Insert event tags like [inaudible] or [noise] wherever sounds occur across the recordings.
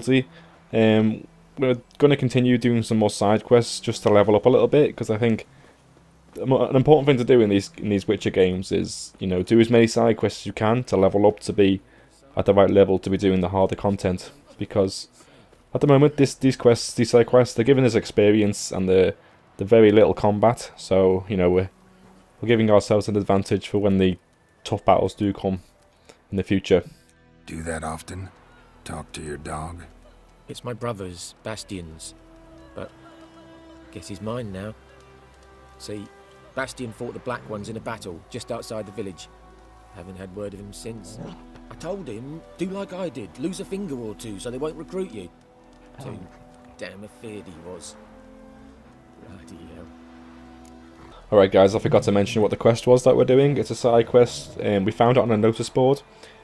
difficulty. Um, we're going to continue doing some more side quests just to level up a little bit because I think an important thing to do in these in these Witcher games is you know do as many side quests as you can to level up to be at the right level to be doing the harder content because at the moment this these quests these side quests they're giving us experience and the the very little combat so you know we're we're giving ourselves an advantage for when the tough battles do come in the future. Do that often? Talk to your dog? It's my brother's, Bastian's. But guess he's mine now. See, Bastian fought the Black Ones in a battle just outside the village. Haven't had word of him since. I told him, do like I did, lose a finger or two so they won't recruit you. Too damn afeard he was. Bloody hell. Alright guys, I forgot to mention what the quest was that we're doing. It's a side quest, and um, we found it on a notice board.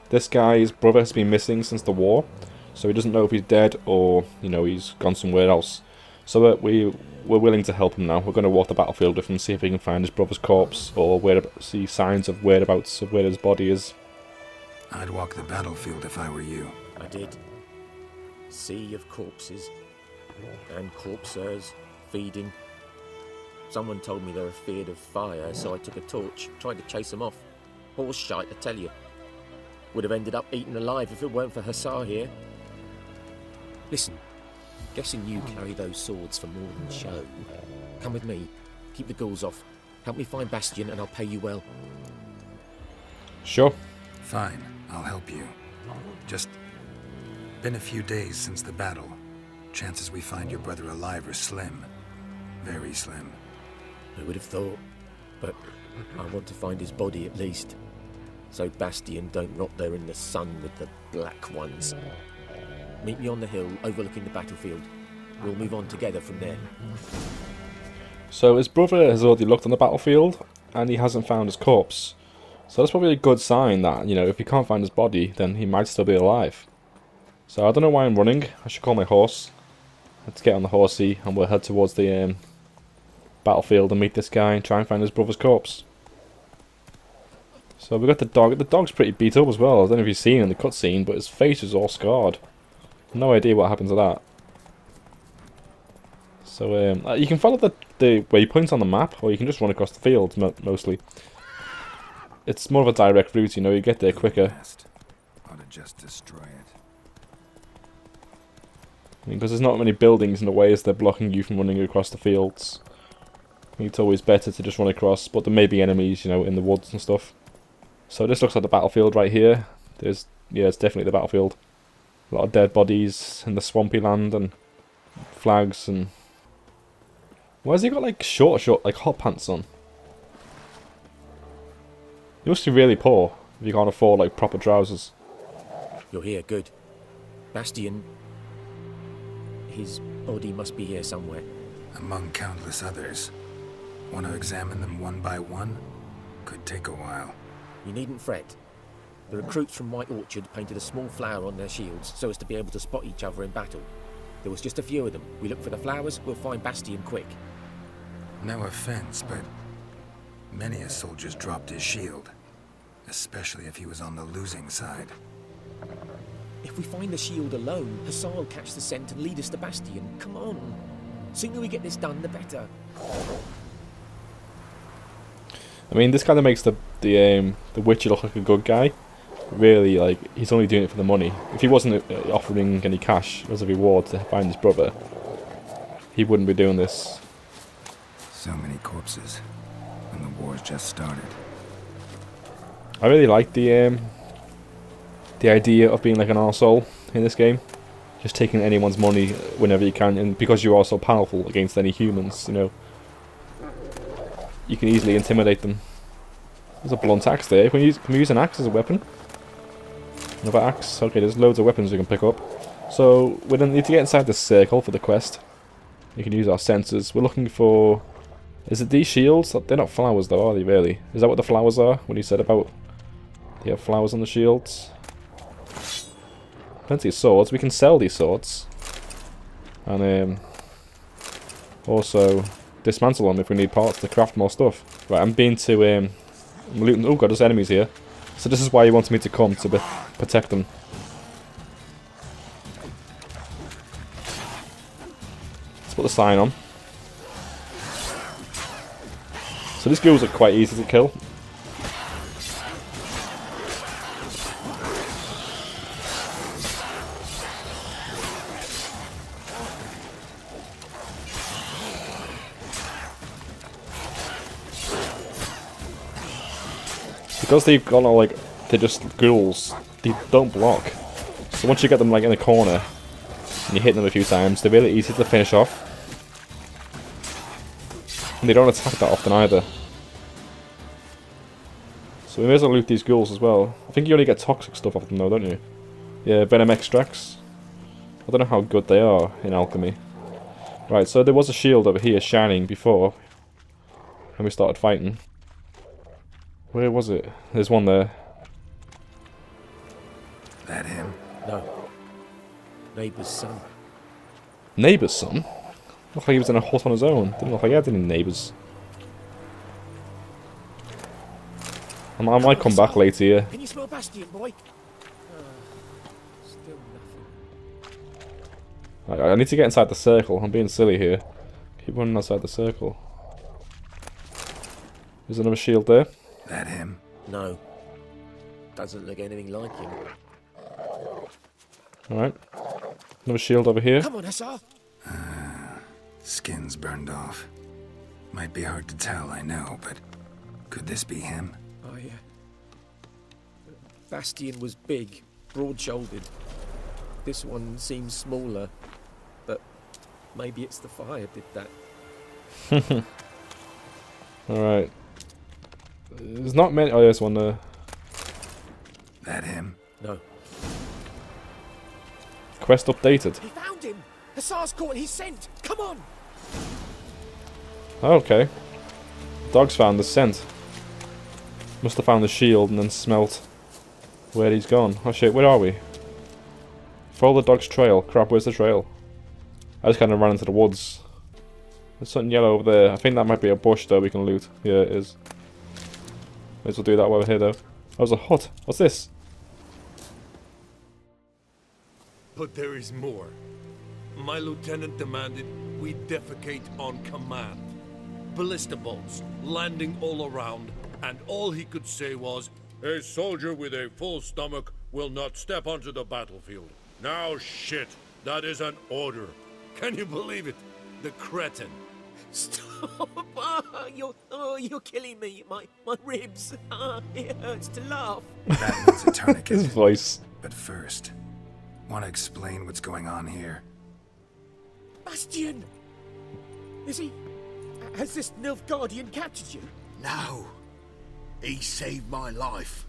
This guy's brother has been missing since the war, so he doesn't know if he's dead or, you know, he's gone somewhere else. So uh, we, we're willing to help him now. We're going to walk the battlefield with him, see if we can find his brother's corpse, or where, see signs of whereabouts of where his body is. I'd walk the battlefield if I were you. I did. Sea of corpses. And corpsers feeding Someone told me they were feared of fire, so I took a torch, tried to chase them off. Horse shite, I tell you. Would have ended up eaten alive if it weren't for Hussar here. Listen, guessing you carry those swords for more than show. Come with me, keep the ghouls off. Help me find Bastian and I'll pay you well. Sure. Fine, I'll help you. Just been a few days since the battle. Chances we find your brother alive are slim. Very slim. I would have thought. But I want to find his body at least. So Bastian don't rot there in the sun with the black ones. Meet me on the hill overlooking the battlefield. We'll move on together from there. So his brother has already looked on the battlefield and he hasn't found his corpse. So that's probably a good sign that, you know, if he can't find his body, then he might still be alive. So I don't know why I'm running. I should call my horse. Let's get on the horsey and we'll head towards the um, battlefield and meet this guy and try and find his brother's corpse. So we got the dog. The dog's pretty beat up as well. I don't know if you've seen in the cutscene, but his face is all scarred. No idea what happened to that. So um, uh, you can follow the, the waypoints on the map, or you can just run across the fields mo mostly. It's more of a direct route, you know. You get there quicker. Because there's not many buildings in the way as they're blocking you from running across the fields it's always better to just run across, but there may be enemies, you know, in the woods and stuff. So this looks like the battlefield right here. There's, yeah, it's definitely the battlefield. A lot of dead bodies in the swampy land and flags and... Why has he got like short, short, like hot pants on? He must be really poor if you can't afford like proper trousers. You're here, good. Bastian... His body must be here somewhere. Among countless others. Want to examine them one by one? Could take a while. You needn't fret. The recruits from White Orchard painted a small flower on their shields so as to be able to spot each other in battle. There was just a few of them. We look for the flowers, we'll find Bastian quick. No offense, but many a soldier's dropped his shield. Especially if he was on the losing side. If we find the shield alone, Hussar will catch the scent and lead us to Bastian. Come on. Sooner we get this done, the better. I mean, this kind of makes the the um, the Witcher look like a good guy. Really, like he's only doing it for the money. If he wasn't uh, offering any cash as a reward to find his brother, he wouldn't be doing this. So many corpses, and the war's just started. I really like the um, the idea of being like an arsehole in this game. Just taking anyone's money whenever you can, and because you are so powerful against any humans, you know, you can easily intimidate them. There's a blunt axe there. Can we use, can we use an axe as a weapon? Another axe. Okay, there's loads of weapons we can pick up. So, we don't need to get inside the circle for the quest. We can use our sensors. We're looking for... Is it these shields? They're not flowers though, are they really? Is that what the flowers are? When you said about... They have flowers on the shields? Plenty of swords. We can sell these swords. And um, also dismantle them if we need parts to craft more stuff. Right, I'm being to um, I'm looting. Oh god, there's enemies here. So this is why he wants me to come, to protect them. Let's put the sign on. So these ghouls are quite easy to kill. Because they've got like, they're just ghouls, they don't block. So once you get them like in a corner, and you hit them a few times, they're really easy to finish off. And they don't attack that often either. So we may as well loot these ghouls as well. I think you only get toxic stuff off them though, don't you? Yeah, venom extracts. I don't know how good they are in alchemy. Right, so there was a shield over here shining before. When we started fighting. Where was it? There's one there. That him? No. Neighbour's son. Neighbour's son? Looked like he was in a hut on his own. Didn't look like he had any neighbours. I might- I might come back later here. Can you smell Bastian, boy? Uh, still nothing. I, I need to get inside the circle. I'm being silly here. Keep running outside the circle. There's another shield there. That him? No. Doesn't look anything like him. Alright. Another shield over here. Come on, Hussar. Ah, skin's burned off. Might be hard to tell, I know, but could this be him? Oh, yeah. Bastian was big, broad-shouldered. This one seems smaller, but maybe it's the fire did that. [laughs] Alright. There's not many. Oh, there's one there. That him? No. Quest updated. He found him! Hussar's caught he's sent! Come on! Okay. Dog's found the scent. Must have found the shield and then smelt where he's gone. Oh shit, where are we? Follow the dog's trail. Crap, where's the trail? I just kind of ran into the woods. There's something yellow over there. I think that might be a bush though we can loot. Yeah, it is. May as well do that while we're here though. That was a hut. What's this? But there is more. My lieutenant demanded we defecate on command. Ballista bolts landing all around, and all he could say was, A soldier with a full stomach will not step onto the battlefield. Now shit, that is an order. Can you believe it? The cretin. [laughs] Stop! Ah, you're, oh, you're killing me. My, my ribs. Ah, [laughs] it hurts to laugh. That needs a [laughs] His voice. but first, want to explain what's going on here? Bastian! Is he... Has this Nilfgaardian captured you? No. He saved my life.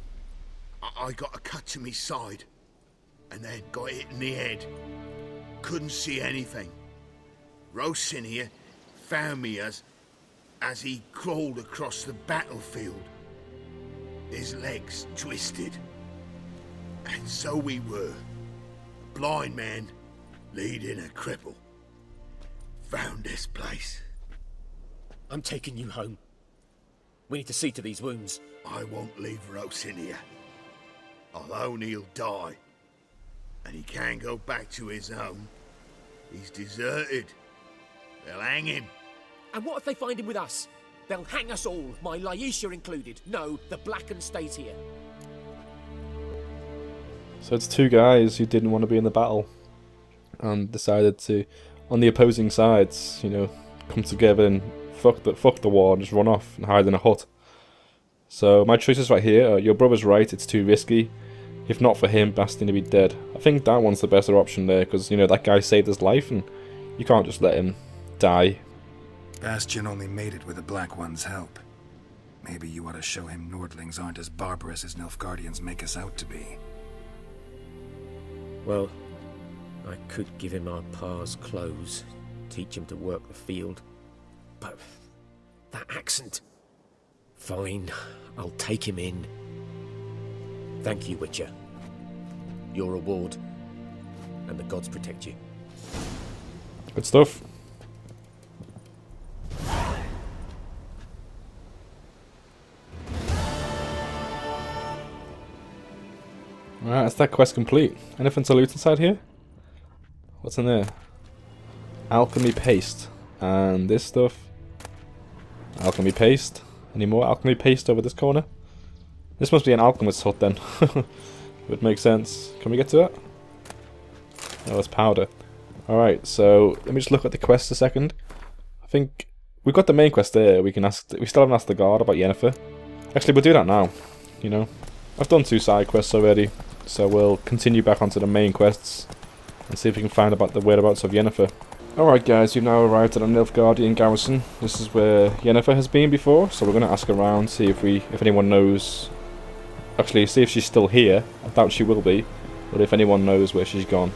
I, I got a cut to my side, and then got hit in the head. Couldn't see anything. Rosin here found me as as he crawled across the battlefield. His legs twisted. And so we were. A blind man leading a cripple. Found this place. I'm taking you home. We need to see to these wounds. I won't leave Rosin here. Alone he'll die. And he can't go back to his home. He's deserted. They'll hang him. And what if they find him with us? They'll hang us all, my Laisha included. No, the Blackened stays here. So it's two guys who didn't want to be in the battle and decided to, on the opposing sides, you know, come together and fuck the fuck the war and just run off and hide in a hut. So my choice is right here. Uh, your brother's right; it's too risky. If not for him, Bastian would be dead. I think that one's the better option there because you know that guy saved his life and you can't just let him die. Bastian only made it with the Black One's help. Maybe you ought to show him Nordlings aren't as barbarous as Nilfgaardians make us out to be. Well, I could give him our pa's clothes, teach him to work the field. But that accent. Fine, I'll take him in. Thank you, Witcher. Your reward. And the gods protect you. Good stuff. Alright, that's that quest complete. Anything to loot inside here? What's in there? alchemy paste. And this stuff. Alchemy paste. Any more alchemy paste over this corner? This must be an alchemist's hut then. [laughs] Would make sense. Can we get to it? Oh, it's powder. Alright, so let me just look at the quest a second. I think we've got the main quest there. We can ask. We still haven't asked the guard about Yennefer. Actually, we'll do that now. You know, I've done two side quests already, so we'll continue back onto the main quests and see if we can find about the whereabouts of Yennefer. Alright guys, we've now arrived at the Nilfgaardian garrison. This is where Yennefer has been before, so we're going to ask around, see if we, if anyone knows... Actually, see if she's still here. I doubt she will be, but if anyone knows where she's gone.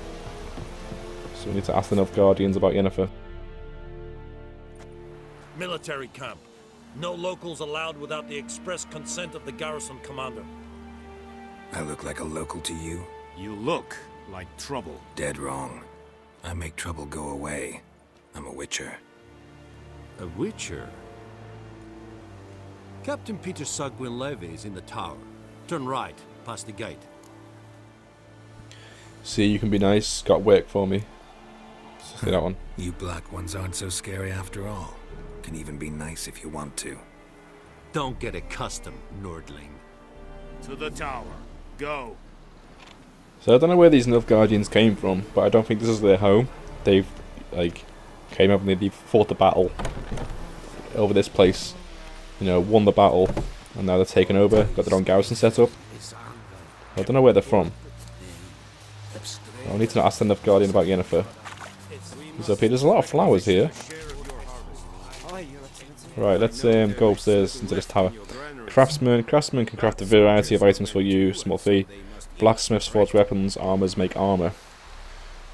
So we need to ask the Nilfgaardians about Yennefer. Military camp. No locals allowed without the express consent of the garrison commander. I look like a local to you? You look like trouble. Dead wrong. I make trouble go away. I'm a witcher. A witcher? Captain Peter Saar Gwynleve is in the tower. Turn right, past the gate. See, you can be nice. Got work for me. See that one. You black ones aren't so scary after all. Can even be nice if you want to. Don't get accustomed, Nordling. To the tower. Go. So I don't know where these Nilfgaardians came from, but I don't think this is their home. They've, like, came up and they fought the battle over this place. You know, won the battle, and now they're taken over, got their own garrison set up. I don't know where they're from. I'll need to ask the Nilfgaardian about Yennefer. Here. There's a lot of flowers here. Right, let's um, go upstairs into this tower. Craftsman. Craftsman can craft a variety of items for you, small fee. Blacksmiths forge weapons, armors make armor.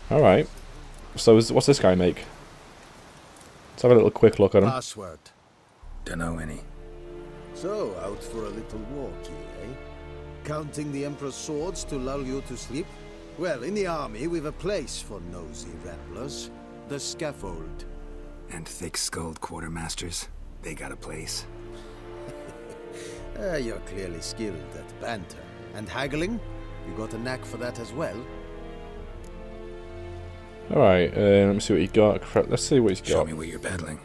Alright. So is, what's this guy make? Let's have a little quick look at him. Password. Dunno any. So, out for a little walk, eh? Counting the Emperor's swords to lull you to sleep? Well, in the army, we've a place for nosy ramblers. The scaffold. And thick-skulled quartermasters. They got a place. Uh, you're clearly skilled at banter. And haggling? You got a knack for that as well? Alright, uh, let me see what you got. Cra- Let's see what he's Show got. Show me what you're peddling.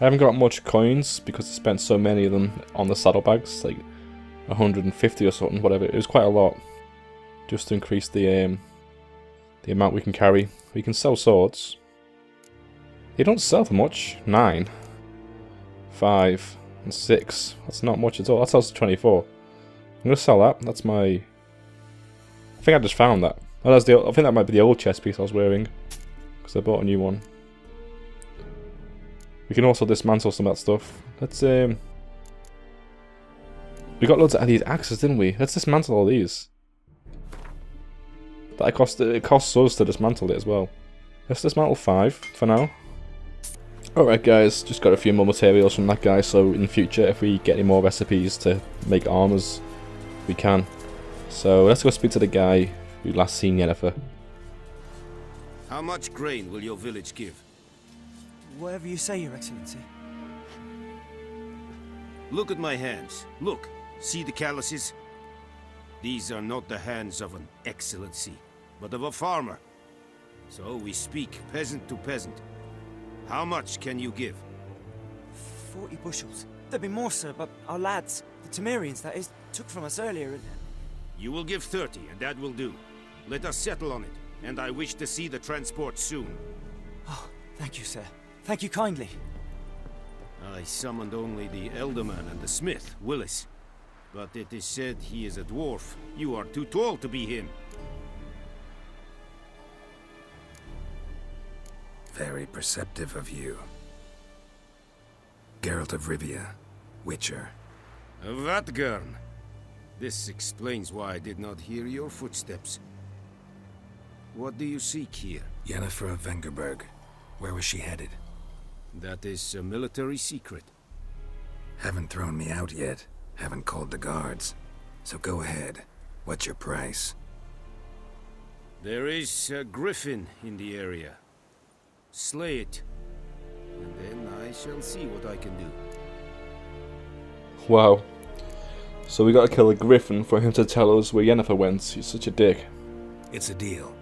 I haven't got much coins because I spent so many of them on the saddlebags, like 150 or something, whatever. It was quite a lot, just to increase the um, the amount we can carry. We can sell swords. They don't sell for much. Nine, five, and six. That's not much at all. That sells for 24. I'm gonna sell that. That's my. I think I just found that. Oh, that's the. I think that might be the old chest piece I was wearing, because I bought a new one. We can also dismantle some of that stuff. Let's um We got loads of these axes, didn't we? Let's dismantle all these. That cost it costs us to dismantle it as well. Let's dismantle five for now. Alright guys, just got a few more materials from that guy, so in the future if we get any more recipes to make armors, we can. So let's go speak to the guy who last seen Yennefer. How much grain will your village give? Whatever you say, Your Excellency. Look at my hands. Look. See the calluses? These are not the hands of an excellency, but of a farmer. So we speak peasant to peasant. How much can you give? Forty bushels. There'd be more, sir, but our lads, the Temerians, that is, took from us earlier. and- You will give 30, and that will do. Let us settle on it, and I wish to see the transport soon. Oh, thank you, sir. Thank you kindly. I summoned only the Elderman and the smith, Willis. But it is said he is a dwarf. You are too tall to be him. Very perceptive of you. Geralt of Rivia, Witcher. Vatt'ghern. This explains why I did not hear your footsteps. What do you seek here? Yennefer of Vengerberg. Where was she headed? That is a military secret. Haven't thrown me out yet. Haven't called the guards. So go ahead. What's your price? There is a griffin in the area. Slay it. And then I shall see what I can do. Wow. So we gotta kill a griffin for him to tell us where Yennefer went. He's such a dick. It's a deal.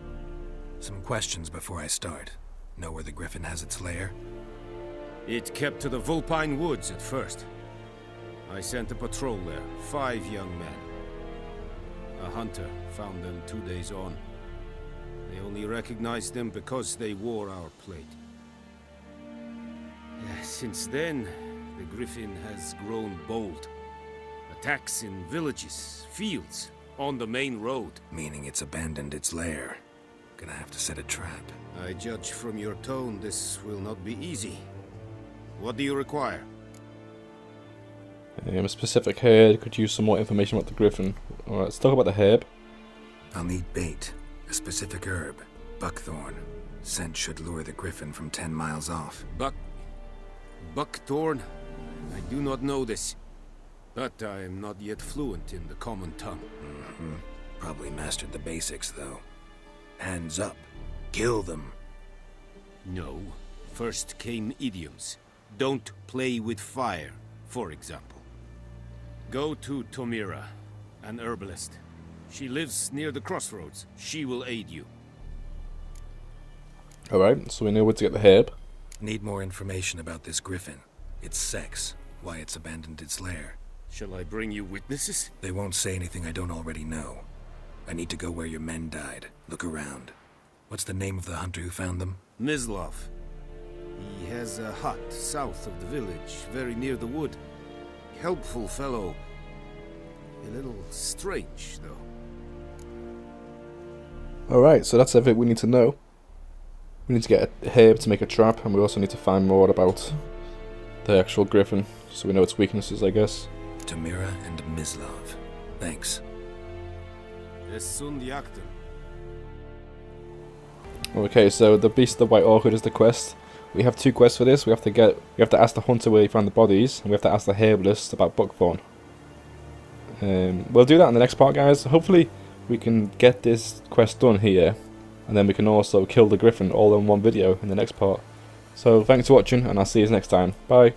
Some questions before I start. Know where the griffin has its lair? It kept to the Vulpine Woods at first. I sent a patrol there, five young men. A hunter found them two days on. They only recognized them because they wore our plate. Since then, the Griffin has grown bold. Attacks in villages, fields, on the main road. Meaning it's abandoned its lair. Gonna have to set a trap. I judge from your tone this will not be easy. What do you require? Um, a specific herb could use some more information about the griffin. Alright, let's talk about the herb. I'll need bait, a specific herb, buckthorn. Scent should lure the griffin from ten miles off. Buck... Buckthorn? I do not know this. But I am not yet fluent in the common tongue. hmm Probably mastered the basics, though. Hands up. Kill them. No. First came idioms. Don't play with fire, for example. Go to Tomira, an herbalist. She lives near the crossroads. She will aid you. Alright, so we know where to get the herb. Need more information about this griffin. Its sex, why it's abandoned its lair. Shall I bring you witnesses? They won't say anything I don't already know. I need to go where your men died. Look around. What's the name of the hunter who found them? Mislav. He has a hut south of the village, very near the wood. Helpful fellow. A little strange, though. Alright, so that's everything we need to know. We need to get a herb to make a trap, and we also need to find more about the actual griffin, so we know its weaknesses, I guess. Tomira and Mislav. Thanks. Okay, so the Beast of the White Orchard is the quest. We have two quests for this. We have to get, we have to ask the hunter where he found the bodies, and we have to ask the herbalist about Buckthorn. Um, we'll do that in the next part, guys. Hopefully, we can get this quest done here, and then we can also kill the Griffin all in one video in the next part. So thanks for watching, and I'll see you next time. Bye.